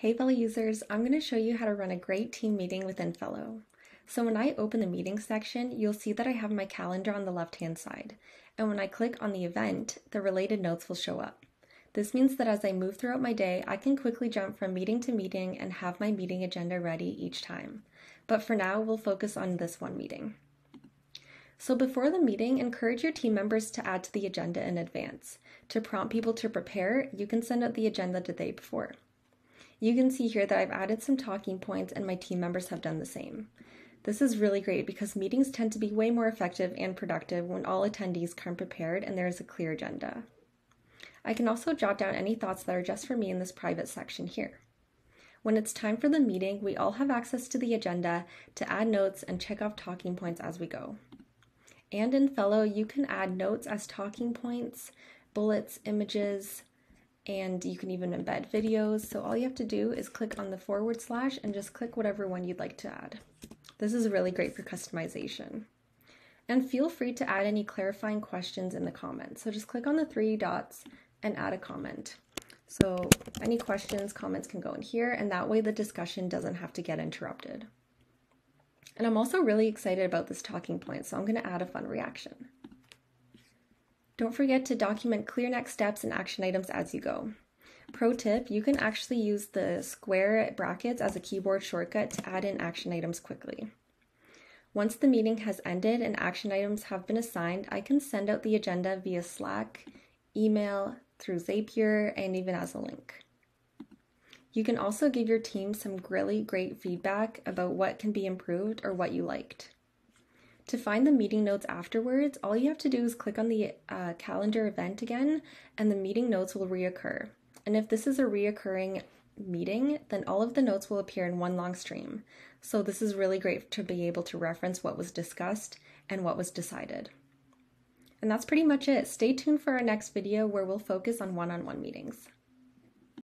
Hey fellow users, I'm going to show you how to run a great team meeting within Fellow. So when I open the meeting section, you'll see that I have my calendar on the left hand side. And when I click on the event, the related notes will show up. This means that as I move throughout my day, I can quickly jump from meeting to meeting and have my meeting agenda ready each time. But for now, we'll focus on this one meeting. So before the meeting, encourage your team members to add to the agenda in advance. To prompt people to prepare, you can send out the agenda the day before. You can see here that I've added some talking points and my team members have done the same. This is really great because meetings tend to be way more effective and productive when all attendees come prepared and there is a clear agenda. I can also jot down any thoughts that are just for me in this private section here. When it's time for the meeting, we all have access to the agenda to add notes and check off talking points as we go. And in Fellow, you can add notes as talking points, bullets, images, and you can even embed videos. So all you have to do is click on the forward slash and just click whatever one you'd like to add. This is really great for customization. And feel free to add any clarifying questions in the comments. So just click on the three dots and add a comment. So any questions, comments can go in here, and that way the discussion doesn't have to get interrupted. And I'm also really excited about this talking point, so I'm going to add a fun reaction. Don't forget to document clear next steps and action items as you go. Pro tip, you can actually use the square brackets as a keyboard shortcut to add in action items quickly. Once the meeting has ended and action items have been assigned, I can send out the agenda via Slack, email, through Zapier, and even as a link. You can also give your team some really great feedback about what can be improved or what you liked. To find the meeting notes afterwards, all you have to do is click on the uh, calendar event again, and the meeting notes will reoccur. And if this is a reoccurring meeting, then all of the notes will appear in one long stream. So this is really great to be able to reference what was discussed and what was decided. And that's pretty much it. Stay tuned for our next video where we'll focus on one-on-one -on -one meetings.